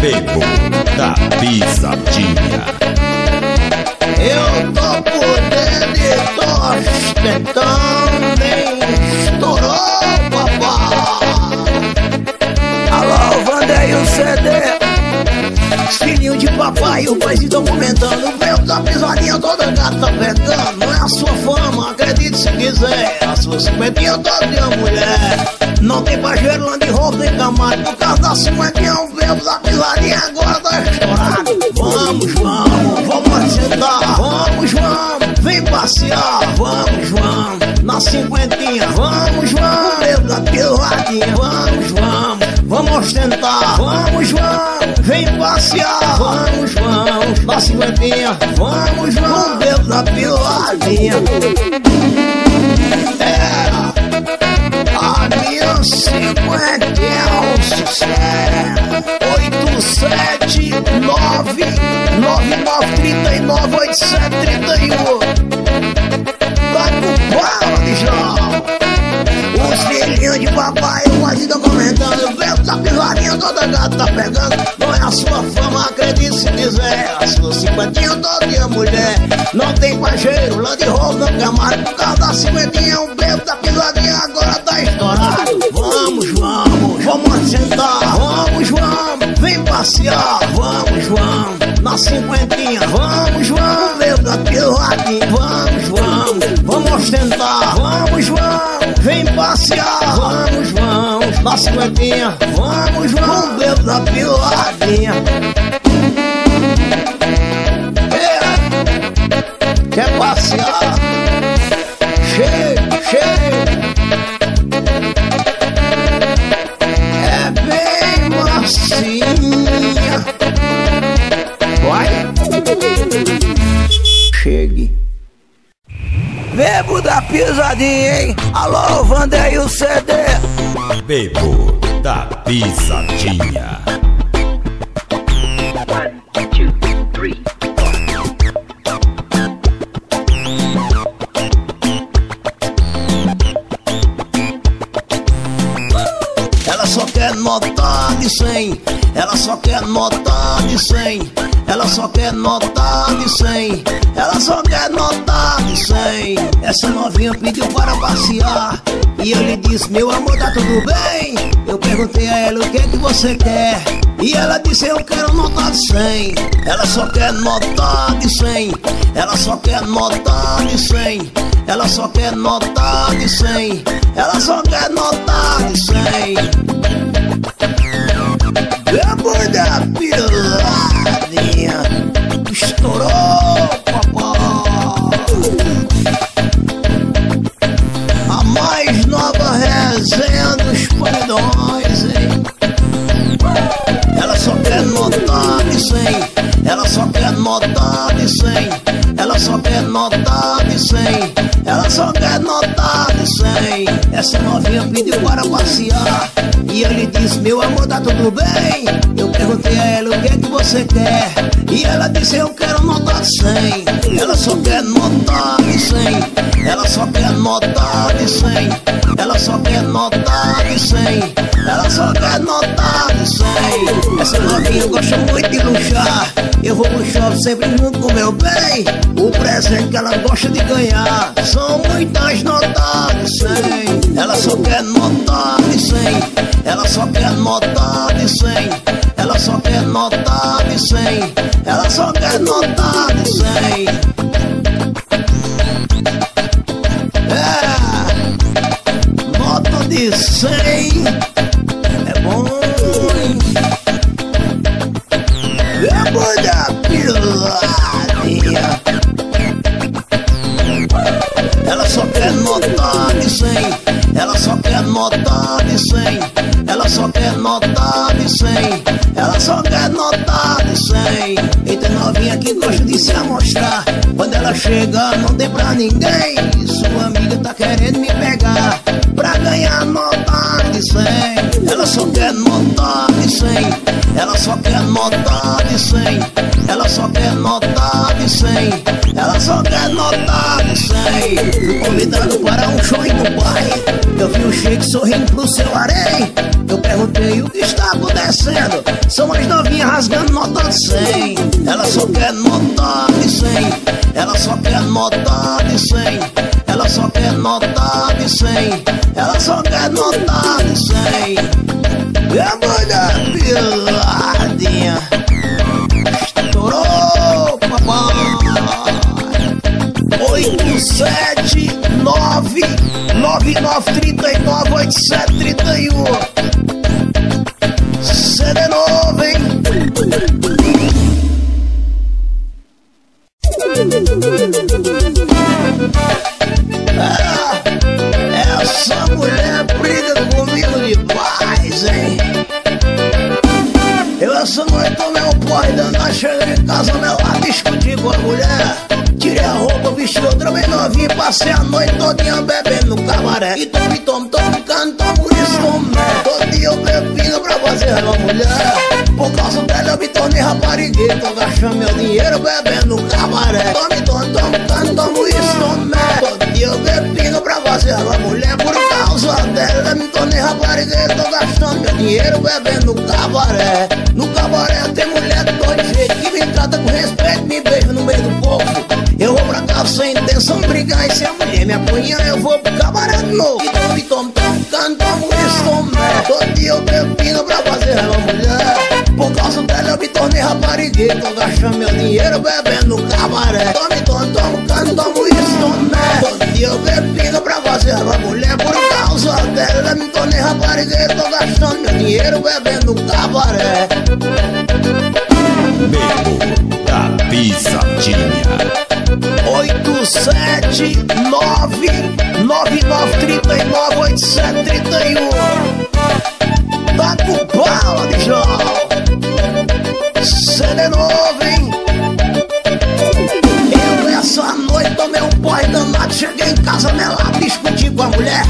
Bebo da Pisadinha. Eu tô por e tô ostentando, hein? Estourou, papai. Alô, Vandeio CD. Filhinho de papai, o pai se documentando. O da pisadinha toda gata pegando. Não é a sua fama, acredite se quiser. A sua cinquentinha toda de mulher. Não tem pajeiro, land roupa nem camarada. Por causa da cinquentinha, o bebo da pisadinha agora tá estourado. Vamos, vamos, vamos sentar. Vamos, vamos, vem passear. Vamos, vamos, na cinquentinha. Vamos, vamos, da pisadinha. Vamos, vamos, vamos ostentar. Vamos, vamos, vem passear. Vamos, vamos, na cinquentinha. Vamos, vamos, bebo da pisadinha. Trinta e nove, oito, sete, trinta e um. Tá com pau, João. Os filhinhos de papai, o quase documentando. O vento da pisadinha toda gata tá pegando. Não é a sua fama, acredite se quiser. A sua cinquentinha toda de mulher. Não tem pajeiro, Land Rover, não camaro. Por causa da cinquentinha, o bebo da pisadinha agora tá estourado. Vamos, vamos, vamos, vem passear. Vamos, vamos, na cinquentinha. Vamos, vamos, bebo da pisadinha. Vamos, vamos, vamos ostentar. Vamos, vamos, vem passear. Vamos, vamos, na cinquentinha. Vamos, vamos, bebo da pisadinha. É. Quer passear? Bebo da pisadinha, hein? Alô, Vandeio CD. Bebo da Pisadinha. One, two, three. Ela só quer nota de 100. Ela só quer nota de 100. Ela só quer nota de 100. Ela só quer nota de 100. Essa novinha pediu para passear. E eu lhe disse, meu amor, tá tudo bem? Eu perguntei a ela o que que você quer. E ela disse, eu quero nota de 100. Ela só quer nota de 100. Ela só quer nota de 100. Ela só quer nota de 100. Ela só quer nota de 100. Depois da Estourou, papai. A mais nova resenha dos paredões, hein? Ela só quer nota de 100 Ela só quer nota de 100 Ela só quer nota de 100 Ela só quer nota de 100 Essa novinha pediu para passear E eu lhe disse, meu amor, tá tudo bem? Eu perguntei a ela o que é que você quer? E ela disse, eu quero nota de 100 Ela só quer nota de 100 Ela só quer nota de 100 Ela só quer nota de 100 Ela só quer nota de 100 Essa novinha gosta muito de luxar. Eu vou pro shopping sempre junto com meu bem. O presente que ela gosta de ganhar São muitas notas de 100 Ela só quer nota de 100 Ela só quer nota de 100 Ela só quer nota de 100 Ela só quer nota de 100 É, nota de 100 é bom? É bom 100 Ela só quer nota de 100 E tem novinha que gosta de se amostrar. Quando ela chega não tem pra ninguém. Sua amiga tá querendo me pegar Pra ganhar nota de 100 Ela só quer nota de 100 Ela só quer nota de 100 Ela só quer nota de 100 Ela só quer nota de 100 Fui convidado para um show em Dubai. Eu vi o Sheik sorrindo pro seu harém o que está acontecendo? São as novinhas rasgando nota de 100 Ela só quer nota de 100 Ela só quer nota de 100 Ela só quer nota de 100 Ela só quer nota de 100 E a mulher piradinha. Estourou, papai. 8, 7, 9 39 31 você de é novo, hein? Ah, essa mulher briga comigo demais, hein? Eu essa noite tomei um porre danado, cheguei em casa melado, discuti com a mulher. Tirei a roupa, vesti outra bem novinha, passei a noite todinha bebendo no cabaré. E tome, tome, tome, cantou. Todo dia eu bebinho pra fazer uma mulher. Por causa dela eu me tornei raparigueiro, tô gastando meu dinheiro bebendo cabaré. Tome, tome, tome, canto, por isso tomé. Todo dia eu bebinho pra fazer uma mulher. Por causa dela eu me tornei raparigueiro, tô gastando meu dinheiro bebendo cabaré. No cabaré tem mulher de dois jeitos que me trata com respeito, me beija no meio do povo. Eu vou pra casa sem intenção brigar e se a mulher me apanhar eu vou pro cabaré de novo. E tome, tome, Todo dia eu trampino pra fazer ela mulher. Por causa dela eu me tornei raparigueiro. Tô gastando meu dinheiro bebendo cabaré. Tome, tome, tomo cano, tomo isso, né? Todo dia eu trampino pra fazer ela mulher. Por causa dela eu me tornei raparigueiro. Tô gastando meu dinheiro bebendo cabaré. Bebo da pisadinha 879 9939 8731 bichão CD novo, hein Eu essa noite tomei um porre danado Cheguei em casa melado, discuti com a mulher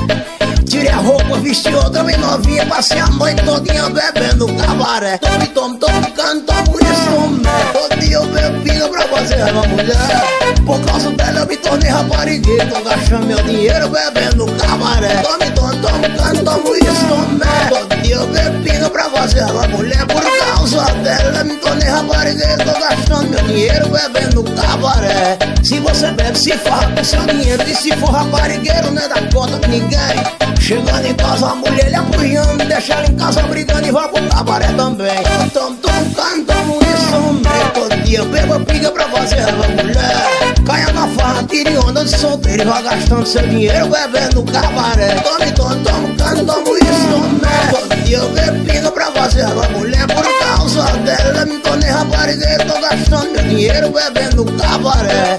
Tirei a roupa, vesti outra bem novinha Passei a noite todinha bebendo cabaré Tome, tome, tome, canto, tome, isso, tome Todo dia eu bebinho pra fazer uma mulher Por causa dela eu me tornei raparigueiro gastando meu dinheiro bebendo cabaré Tome, tome, tome, canto, tome, isso, tome pra fazer uma mulher Por causa dela eu me tornei raparigueiro Tô gastando meu dinheiro bebendo cabaré Se você bebe, se farra com seu dinheiro E se for raparigueiro, não é da conta de ninguém Chegando em casa, a mulher lhe apoiando, deixa ela em casa brigando e vai pro cabaré também. Tom, tom, cantamos isso, homem. Todo dia beba briga pra fazer uma mulher. Onda de solteiro vai gastando seu dinheiro bebendo cabaré. Tome, tome, tome, cantamos isso, homem. Todo dia beba pra fazer uma mulher. Por causa dela, me tornei raparigueiro, tô gastando meu dinheiro bebendo cabaré.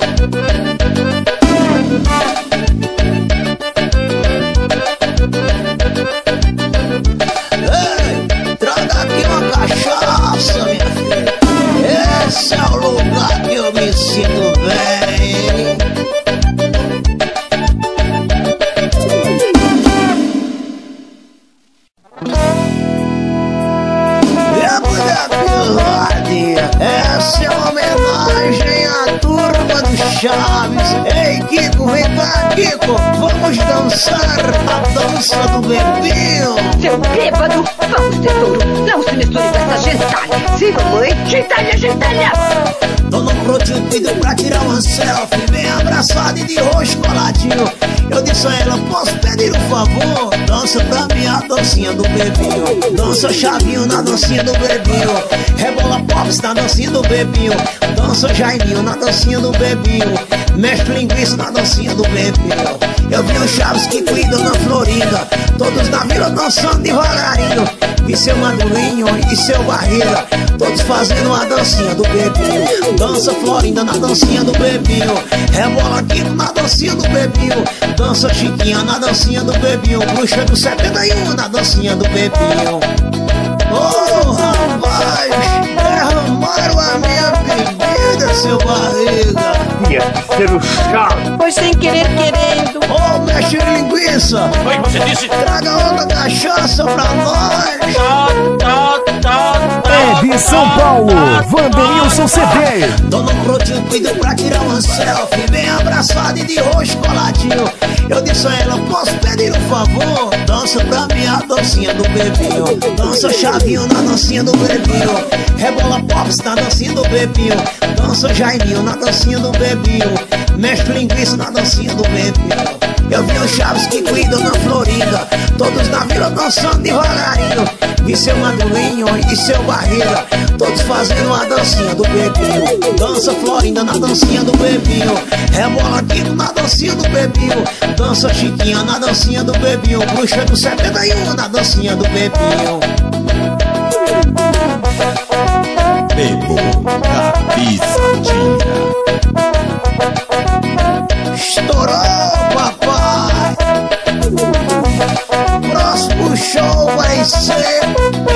Chaves. Ei, Kiko, vem cá, Kiko, vamos dançar a dança do bebinho. Seu bêbado, vamos ter touro. Não se misture com essa gentalha. Sim, mamãe. Gentalha, gentalha. Dona Protipido pra tirar uma selfie Bem abraçada e de roxo coladinho Eu disse a ela, posso pedir um favor? Dança pra mim a dancinha do bebinho Dança chavinho na dancinha do bebinho Rebola pops na dancinha do bebinho Dança Jaiminho na dancinha do bebinho Mestre linguiça na dancinha do bebinho Eu vi os chaves que cuidam na Florinda Todos na vila dançando devagarinho E seu madurinho e seu barriga Todos fazendo a dancinha do bebinho. Dança Florinda na dancinha do bebinho. Rebola aqui na dancinha do bebinho. Dança Chiquinha na dancinha do bebinho. Bruxa do 71 na dancinha do bebinho. Oh rapaz, derramaram a minha bebida, seu barriga Ia ser o chá. Foi sem querer querendo. Ô mestre linguiça, Oi, você disse. traga outra cachaça pra nós Tá, tá, tá, tá. De São Paulo, Vanderilson Denilson CD. Tô no brotinho, cuido pra tirar uma selfie Bem abraçado e de roxo coladinho. Eu disse a ela, posso pedir um favor? Dança pra mim a dancinha do bebinho Dança chavinho na dancinha do bebinho Rebola pops na dancinha do bebinho Dança Jairinho na dancinha do bebinho Mestre linguiça na dancinha do bebinho Eu vi os chaves que cuidam na Florida. Todos na vila dançando devagarinho Vi seu madrulinho e seu barriga Todos fazendo a dancinha do bebinho Dança Florinda na dancinha do bebinho Rebola aqui na dancinha do bebinho Dança Chiquinha na dancinha do bebinho Bruxa do 71 na dancinha do bebinho Bebo da pisadinha. Estourou, papai. Próximo show vai ser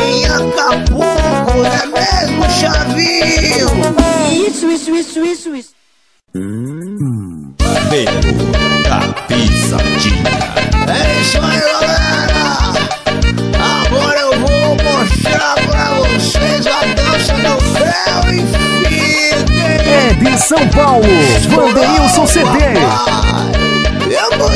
em Acapulco, é mesmo, Chavinho? Isso, isso, isso, isso, isso. Bebo da pisadinha. É isso aí, galera! Agora eu vou mostrar pra vocês a dança do Fel e Fiquem! É de São Paulo, Vanderilson CD. Eu vou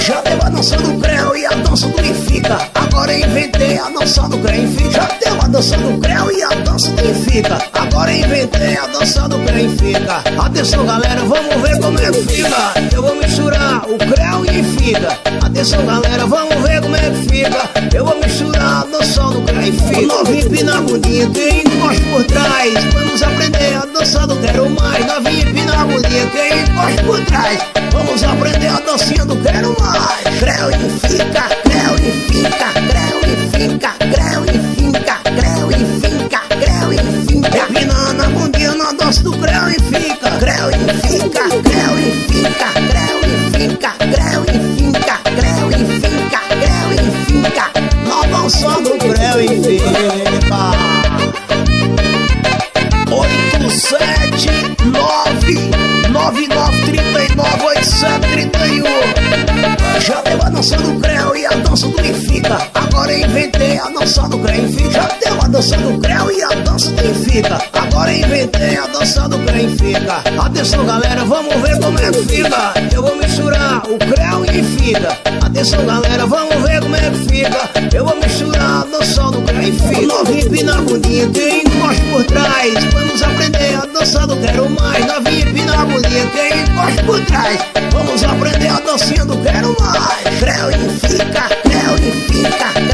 Já teve a dança do Creu e a dança do Benfica. Agora inventei a dança do Creu e Fica Já teve a dança do Creu e a dança do Benfica. Agora inventei a dança do Creu e Fica Atenção galera, vamos ver como é que fica. Eu vou misturar o Creu e Fica Atenção galera, vamos ver como é que fica. Eu vou misturar a dança do Creu e Fica Novinho empina a bundinha, quem encosta por trás. Vamos aprender a dança do Quero Mais. Novinho empina a bundinha, quem encosta por trás. Vamos aprender a dancinha do Quero Mais Creu e fica, creu e fica, creu e fica, creu e fica, Atenção galera, vamos ver como é que fica. Eu vou misturar o Creu e Fica Atenção galera, vamos ver como é que fica. Eu vou misturar a dança do Creu e Fica Novinho empina a bundinha, quem encosta por trás. Vamos aprender a dança do Quero Mais. Novinho empina a bundinha, quem encosta por trás. Vamos aprender a dancinha do Quero Mais. Creu e fica, creu e fica,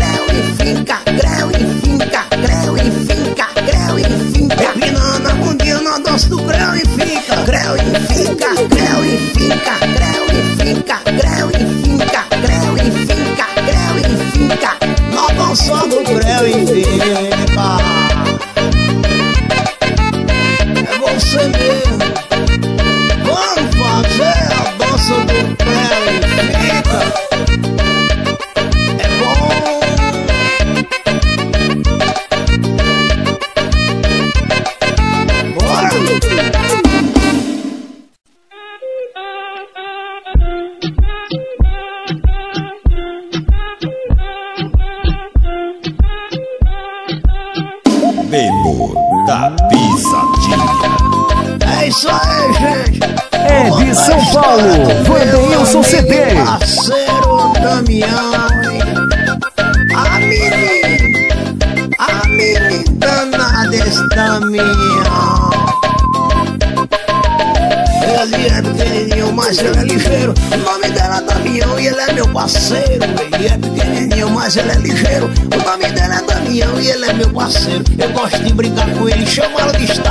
mas ele é ligeiro. O nome dela é Damião e ele é meu parceiro. Eu gosto de brincar com ele, chamá-lo de estátua.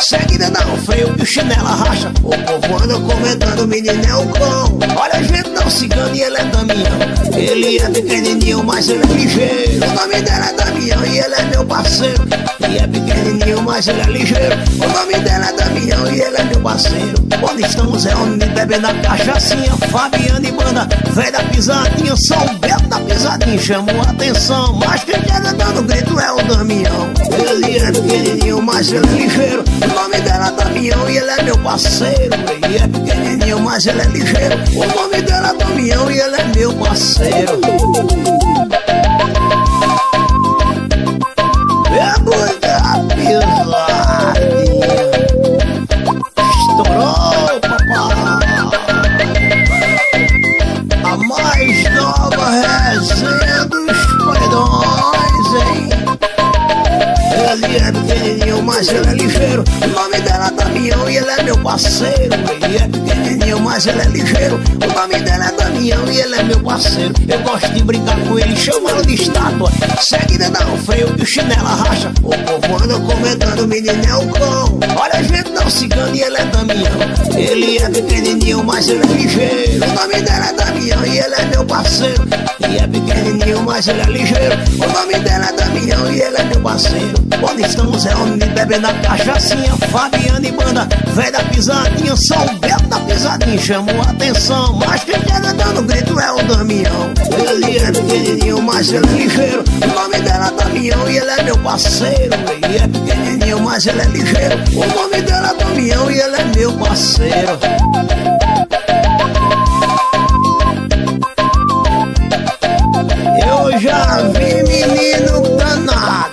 Seguida dá um freio que o chinelo racha. O povo anda comentando, o menino é o cão. Olha, a gente não engana e ele é Damião. Ele é pequenininho, mas ele é ligeiro. O nome dela é Damião e ele é meu parceiro. Ele é pequenininho, mas ele é ligeiro. O nome dela é Damião e ele é meu parceiro. Quando estamos reunidos bebendo a cachaçinha, Fabiana e banda, velho da pisadinha, São Bento da pisadinha, chamou a atenção. Mas quem chega dando grito é o Damião. Ele é pequenininho, mas ele é ligeiro. O nome dela é Damião e ele é meu parceiro. E é pequenininho, mas ele é ligeiro. O nome dela é Damião e ele é meu parceiro. É doida, pisadinha. Estourou, papai. A mais nova resenha dos paredões, hein? Ele é pequenininho ligeiro. O nome dela é Damião e ele é meu parceiro. Ele é pequenininho, mas ele é ligeiro. O nome dela é Damião e ele é meu parceiro. Eu gosto de brincar com ele, chamá-lo de estátua. Segue de dar um freio que o chinela racha. O povo anda comentando, menino é o cão. Olha, a gente não se e ele é Damião. Ele é pequenininho, mas ele é ligeiro. O nome dela é Damião e ele é meu parceiro. E é pequenininho, mas ele é ligeiro. O nome dela é Damião e ele é meu parceiro. Onde estamos é onde bebendo a cachaçinha. Fabiana e banda, velho da pisadinha. São Belo da pisadinha chamou a atenção. Mas quem chega dando grito é o Damião. Ele é pequenininho, mas ele é ligeiro. O nome dela é Damião e ele é meu parceiro. Ele é pequenininho, mas ele é ligeiro. O nome dela é Damião e ele é meu parceiro. Eu já vi menino danado,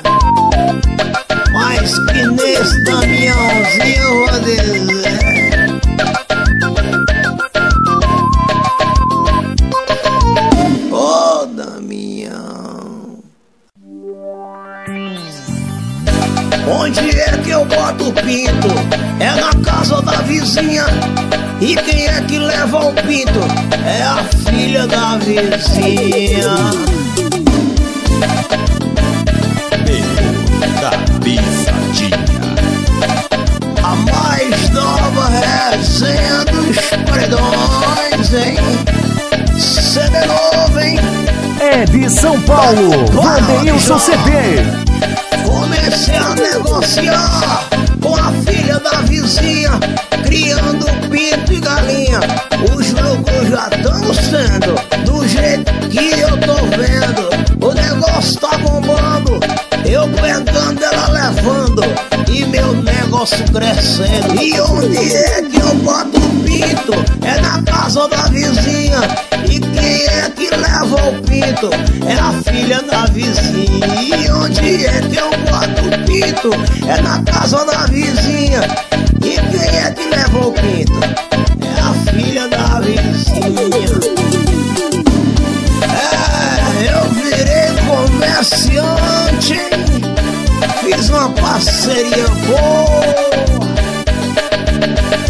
é que eu boto o pinto? É na casa da vizinha. E quem é que leva o pinto? É a filha da vizinha. Bebo da pisadinha. A mais nova resenha dos paredões, hein? CD novo, hein? É de São Paulo, Vandeilson CD. Comecei a negociar da vizinha, criando pinto e galinha. Os lucros já estão sendo do jeito que eu tô vendo. O negócio tá bombando, eu pegando ela levando e meu negócio crescendo. E onde é que eu boto o pinto? É na casa da vizinha. E quem é que leva o pinto? É a filha da vizinha. Onde é que eu boto pinto? É na casa da vizinha. E quem é que leva o pinto? É a filha da vizinha. É, eu virei comerciante? Fiz uma parceria boa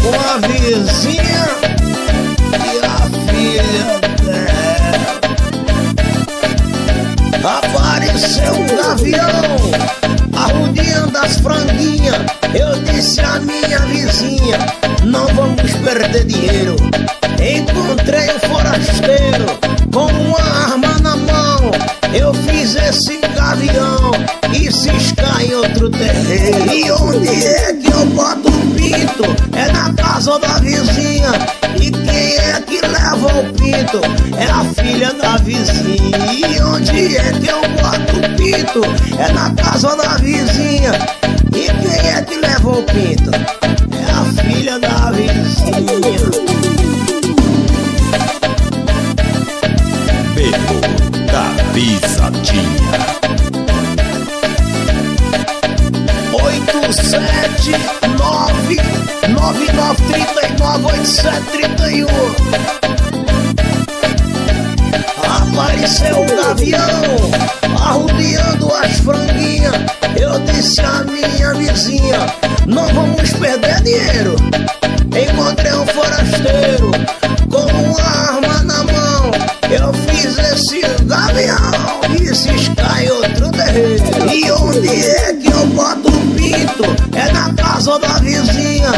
com a vizinha e a filha Apareceu um gavião arrudeando as franguinhas. Eu disse à minha vizinha: Não vamos perder dinheiro. Encontrei um forasteiro com uma arma na mão. Eu fiz esse gavião e ciscar em outro terreiro. E onde é que eu boto É na casa da vizinha. E quem é que leva o pinto? É a filha da vizinha. E onde é que eu boto o pinto? É na casa da vizinha. E quem é que leva o pinto? É a filha da vizinha. Bebo da pisadinha. 999398731 Apareceu o gavião arrudeando as franguinhas Eu disse à minha vizinha Não vamos perder dinheiro Encontrei um forasteiro Com uma arma na mão Eu fiz esse gavião E se outro terreiro E onde é que eu boto Casa da vizinha.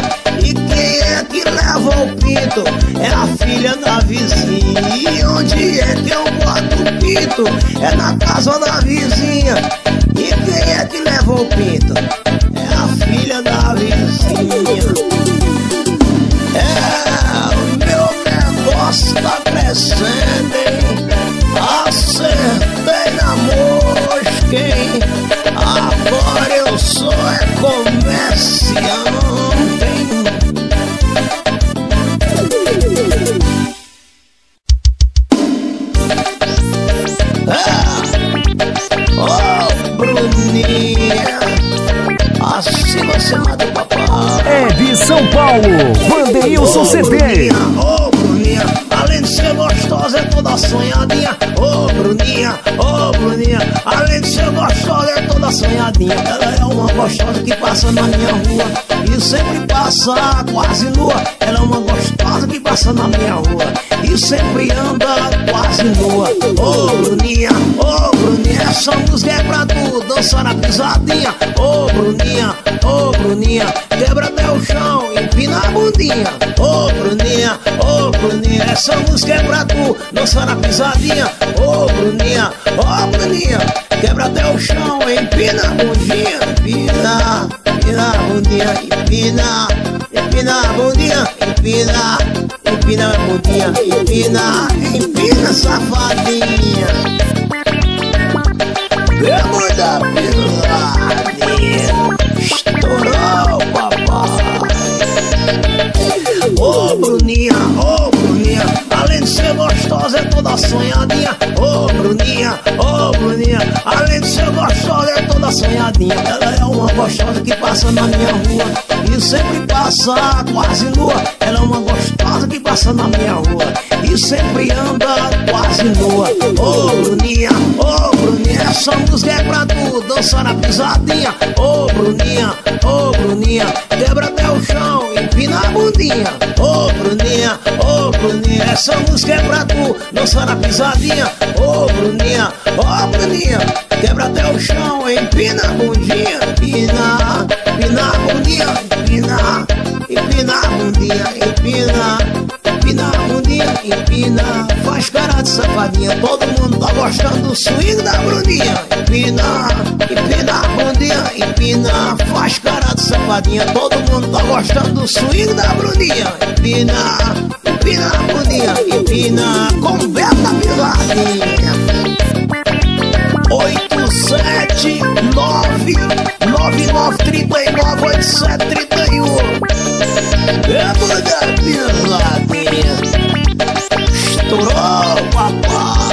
E quem é que leva o pinto? É a filha da vizinha. E onde é que eu boto o pinto? É na casa da vizinha. E quem é que leva o pinto? É a filha da vizinha. Passa na minha rua e sempre passa quase nua. Ela é uma gostosa que passa na minha rua e sempre anda quase nua. Ô oh, Bruninha, ô oh, Bruninha, essa música é pra tu dançar na pisadinha. Ô oh, Bruninha, ô oh, Bruninha, quebra até o chão, empina a bundinha. Ô oh, Bruninha, ô oh, Bruninha, essa música é pra tu dançar na pisadinha. Ô oh, Bruninha, ô oh, Bruninha, quebra até o chão, empina a bundinha, empina, empina a bundinha, empina, empina a bundinha, empina, empina a bundinha, empina, empina safadinha. Vamos da pisadinha, estourou papai. Ô oh, Bruninha, ô oh, Bruninha, além de ser gostosa é toda sonhadinha. Ô oh, Bruninha, ô oh, Bruninha, além de ser gostosa é toda sonhadinha. Ela é uma gostosa que passa na minha rua e sempre passa quase nua. Ela é uma gostosa que passa na minha rua e sempre anda quase nua. Ô oh, Bruninha, ô oh, Bruninha, essa música é pra tu dançar na pisadinha. Ô oh, Bruninha, ô oh, Bruninha, quebra até o chão, empina a bundinha. Ô oh, Bruninha, ô oh, Bruninha, essa música é pra tu dançar na pisadinha. Ô oh, Bruninha, ô oh, Bruninha, quebra até o chão, empina a bundinha. Empina, empina a bundinha, empina, empina a bundinha, empina. Empina a bundinha, empina Faz cara de safadinha Todo mundo tá gostando do swing da Bruninha Empina, empina a bundinha, empina Faz cara de safadinha Todo mundo tá gostando do swing da Bruninha Empina, empina a bundinha, empina Converta pisadinha 879 9939 8731 É mulher pisadinha Estourou, papai.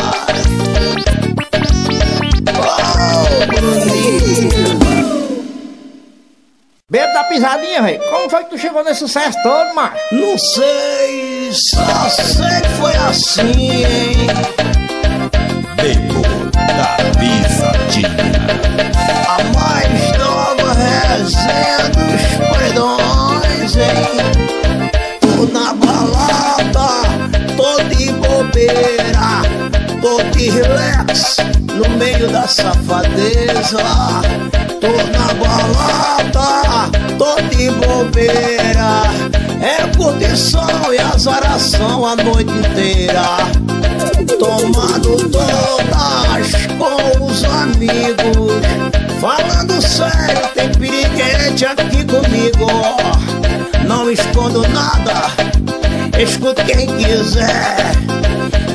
Oh, Bruninho. Bebo da pisadinha, velho. Como foi que tu chegou nesse sucesso todo, macho? Não sei, só sei que foi assim, hein? Bebo da pisadinha. A mais nova resenha dos paredões, hein? Tô na balada, tô de bobeira, tô de relax, no meio da safadeza. Tô na balada, tô de bobeira, curtição e azaração a noite inteira. Tomando todas com os amigos. Falando sério, tem piriguete aqui comigo. Não escondo nada, escuta quem quiser.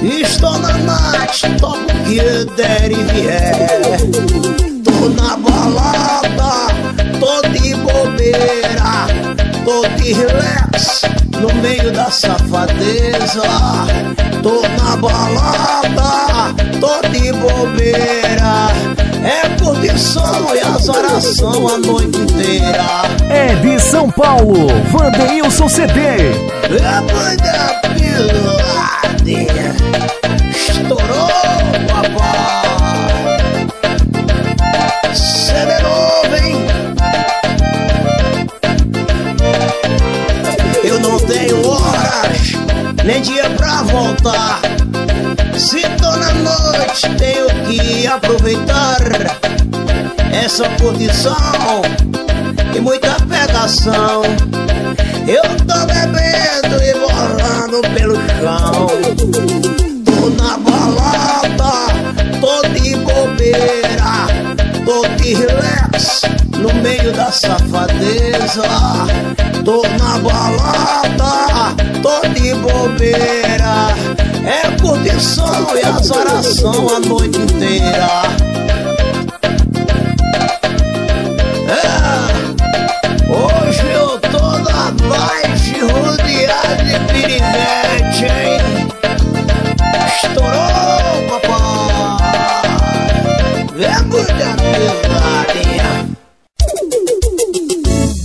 Estou na night, o que der e vier. Tô na balada, tô de bobeira Tô de relax, no meio da safadeza. Tô na balada, tô de bobeira. É curtição e azaração a noite inteira. É de São Paulo, Vandeilson CD. É mãe da piladinha aproveitar essa condição e muita pegação. Eu tô bebendo e bolando pelo chão. Tô na balada, tô de bobeira, tô de relax, no meio da safadeza. Tô na balada, tô de bobeira, é curtição e azaração a noite inteira. É, hoje eu tô na noite rodeado de piriguete, hein? Estourou, papai! É muita pisadinha!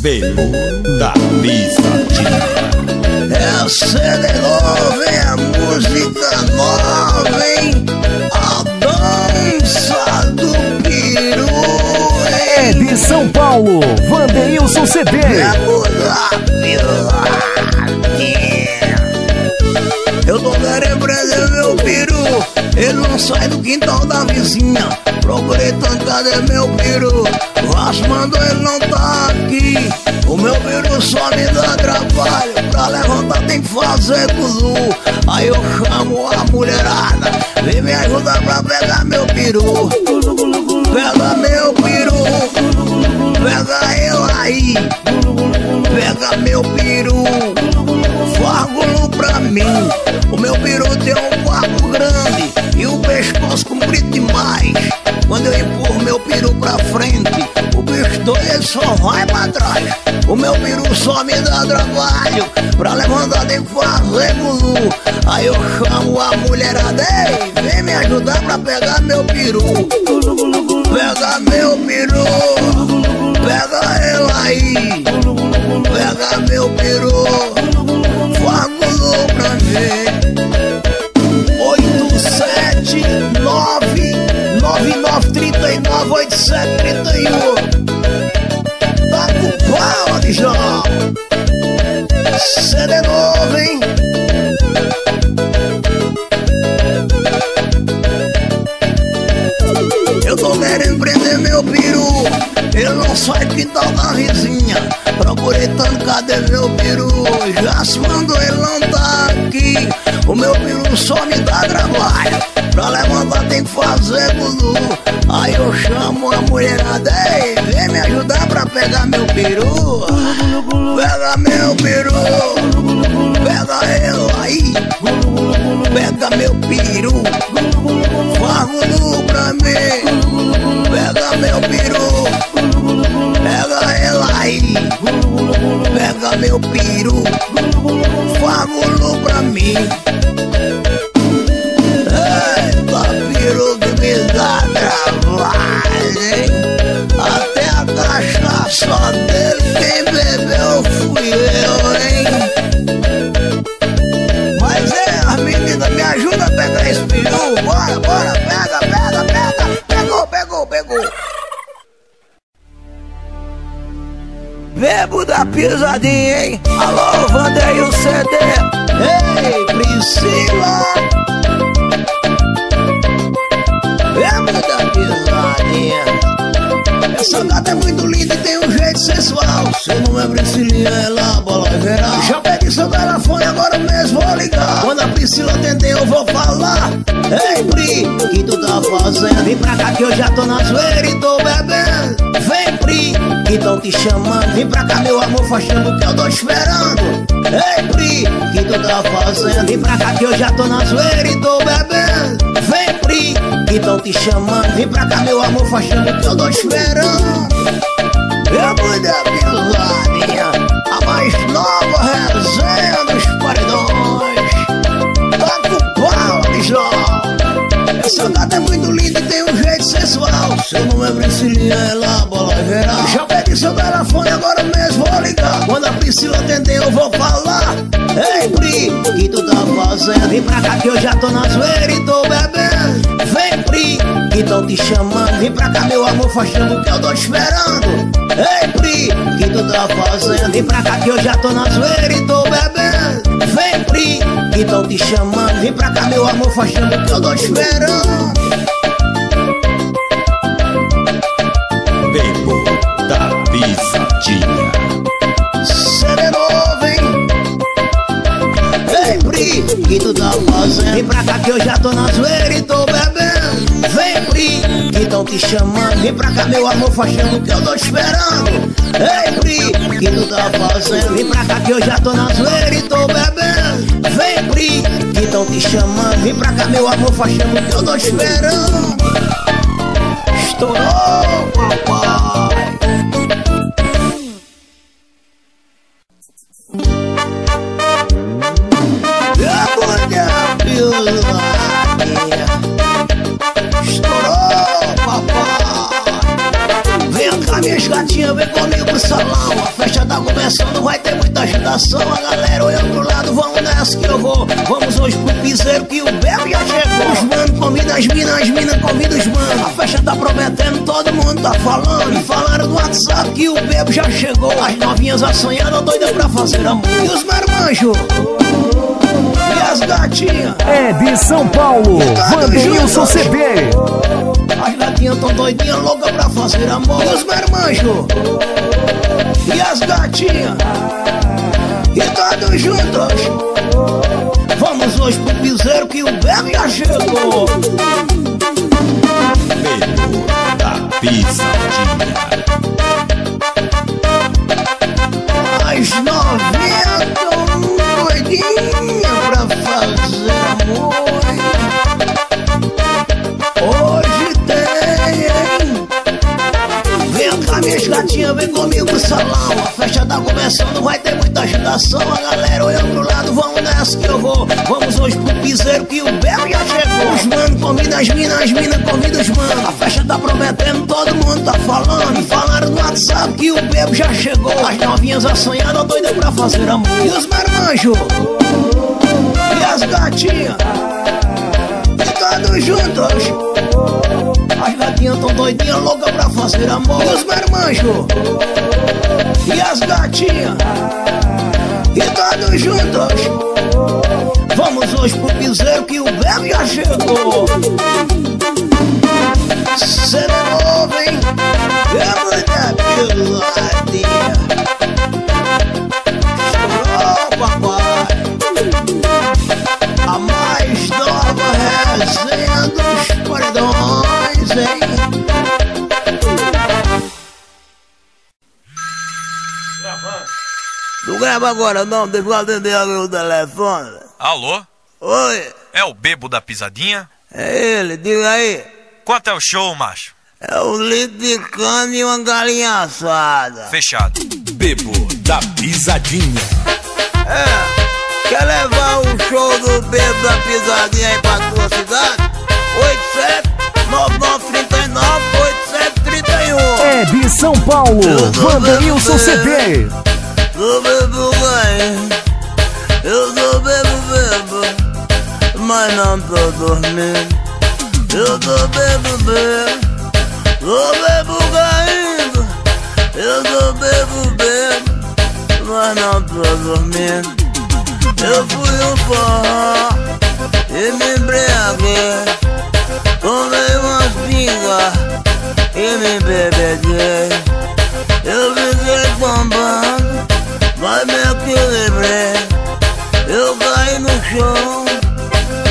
Bebo da pisadinha. É o CD novo, hein? A música nova, hein? A dança do peru, São Paulo, Vandeilson CD. Eu tô querendo prender meu peru Ele não sai do quintal da vizinha. Procurei tanto, cadê meu peru? Rasmando ele não tá aqui. O meu peru só me dá trabalho. Pra levantar tem que fazer cuzu Aí eu chamo a mulherada. Vem me ajudar pra pegar meu peru. Pega meu peru. Pega eu aí. Pega meu peru Fárgulo pra mim. O meu peru tem um quarto grande E o pescoço comprido demais. Quando eu empurro meu peru pra frente O bicho doido só vai pra trás. O meu peru só me dá trabalho Pra levantar que fazer gulu Aí eu chamo a mulherada Ei, vem me ajudar pra pegar meu peru. Pega meu peru. Pega ele aí. Pega meu peru Fábulo pra mim 879-9939-8731 Tá com pau, Dijão CD novo, hein? Eu tô querendo prender meu peru Ele não do quintal da vizinha Procurei tanto, cadê meu peru? Já se mandou, ele não tá aqui. O meu peru só me dá trabalho Pra levantar tem que fazer buzu. Aí eu chamo a mulherada Ei, vem me ajudar pra pegar meu peru. Pega meu peru. Pega eu aí. Pega meu peru hein? Alô, Vandei o CD Ei, Priscila. Bebo da pisadinha? Essa gata é muito linda e tem um jeito sensual. Seu nome é Priscilinha, ela bola geral. Já peguei seu telefone, agora mesmo vou ligar. Quando a Priscila atender eu vou falar. Ei, Pri, o que tu tá fazendo? Vem pra cá que eu já tô na zoeira e tô bebendo. Vem, Pri, que tão te chamando Vem pra cá, meu amor, faz tempo que eu tô esperando. Ei, Pri, o que tu tá fazendo? Vem pra cá que eu já tô na zoeira e tô bebendo. Vem, Pri, que tão te chamando Vem pra cá, meu amor, faz tempo que eu tô esperando. Eu vou dar pisadinha A mais nova resenha dos paredões. Tá com pau, essa gata é muito linda e tem um sensual Seu nome é Priscilinha, ela bola geral. Já peguei seu telefone, agora mesmo vou ligar. Quando a Priscila atender eu vou falar. Ei Pri, o que tu tá fazendo? Vem pra cá que eu já tô na zoeira e tô bebendo. Vem Pri, que tão te chamando. Vem pra cá meu amor, faz tempo que eu tô esperando. Ei Pri, o que tu tá fazendo? Vem pra cá que eu já tô na zoeira e tô bebendo. Vem Pri, que tão te chamando. Vem pra cá meu amor, faz tempo que eu tô esperando pisadinha. CD novo, hein? Ei, Pri, que tu tá fazendo? Vem pra cá que eu já tô na zoeira e tô bebendo Vem, Pri, que tão te chamando Vem pra cá, meu amor, faz tempo que eu tô esperando Ei, Pri, que tu tá fazendo? Vem pra cá que eu já tô na zoeira e tô bebendo Vem, Pri, que tão te chamando Vem pra cá, meu amor, faz tempo que eu tô esperando Estourou, papai salão A festa tá começando, vai ter muita agitação A galera olhando pro lado, vamos nessa que eu vou Vamos hoje pro piseiro que o Belo já chegou Os mano convida as minas, as minas convidam os mano A festa tá prometendo, todo mundo tá falando. E falaram no WhatsApp que o bebo já chegou. As novinhas assanhadas, doidas pra fazer amor. E os marmanjos? E as gatinhas? É de São Paulo, Vandeilson CB. As gatinhas tão doidinhas, loucas pra fazer amor. E os marmanjos? E as gatinhas? E todos juntos? Vamos hoje pro piseiro que o bebo já chegou. Medo da pisadinha. Vem comigo pro salão. A festa tá começando, vai ter muita agitação. A galera olhando pro lado, vamos nessa que eu vou. Vamos hoje pro piseiro que o belo já chegou. Os mano convida as minas, as minas convida os mano. A festa tá prometendo, todo mundo tá falando. Falaram no WhatsApp que o bebo já chegou. As novinhas assanhadas, doidas pra fazer amor. E os marmanjos? E as gatinhas? Todos juntos? As gatinhas tão doidinhas, loucas pra fazer amor. E os marmanjos? E as gatinhas? E todos juntos? Vamos hoje pro piseiro que o bebo já chegou. Cê novo, hein? É grava agora não, deixa eu atender o telefone. Alô? Oi, É o bebo da pisadinha? é ele, diga aí. Quanto é o show, macho? É um litro de cana e uma galinha assada. Fechado. Bebo da pisadinha. É, quer levar o show do Bebo da Pisadinha aí pra tua cidade? 879939 8731 É de São Paulo, Vandeilson CB. Eu bebo bem, eu tô bebo, bebo, mas não tô dormindo. Eu tô bebo, bebo, tô bebo caindo. Eu tô bebo, bebo, mas não tô dormindo. Eu fui um forró e me embriaguei. Tomei umas pingas e me bebedei. Eu fiquei bombando, mas me equilibrei. Eu caí no chão,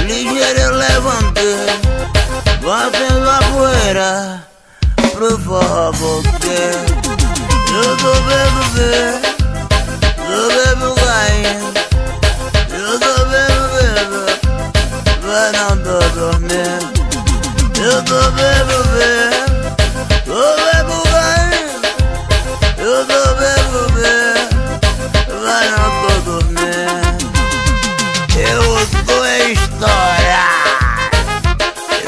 ligeiro eu levantei. Batendo a poeira, pro forró voltei. Eu tô bebo, eu bebo caindo. Eu tô bebo, bebo, mas não tô dormindo. Eu tô bebo, bebo, tô caindo. Eu tô bebo, bebo, mas não tô dormindo. Eu tô estourado.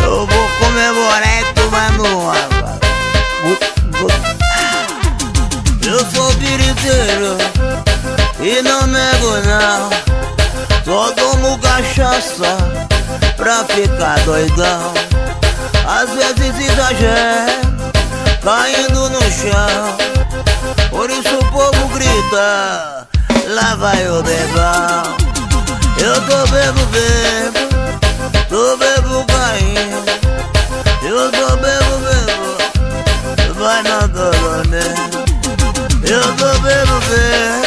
Eu vou comemorar e tomar no água. Eu sou biriteiro e não nego não. Só tomo cachaça pra ficar doidão. Às vezes exagero, caindo no chão. Por isso o povo grita, lá vai o bebão Eu tô bebo, bebo, tô bebo, bainho Eu tô bebo, bebo, vai na colônia Eu tô bebo, bebo.